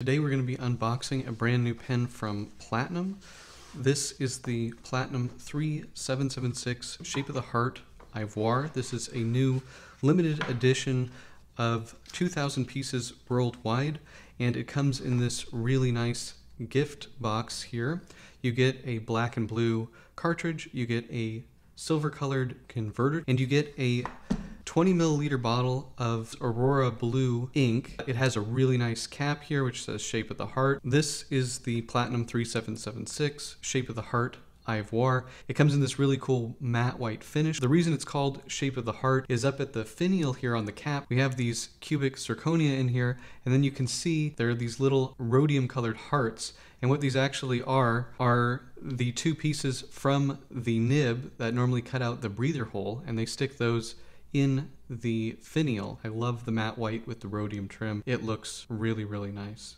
Today we're going to be unboxing a brand new pen from Platinum. This is the Platinum 3776 Shape of the Heart Ivoire. This is a new limited edition of 2,000 pieces worldwide, and it comes in this really nice gift box here. You get a black and blue cartridge, you get a silver colored converter, and you get a 20 milliliter bottle of Aurora Blue ink. It has a really nice cap here which says Shape of the Heart. This is the Platinum 3776 Shape of the Heart Ivoire. It comes in this really cool matte white finish. The reason it's called Shape of the Heart is up at the finial here on the cap. We have these cubic zirconia in here, and then you can see there are these little rhodium colored hearts. And what these actually are, are the two pieces from the nib that normally cut out the breather hole, and they stick those in the finial. I love the matte white with the rhodium trim. It looks really, really nice.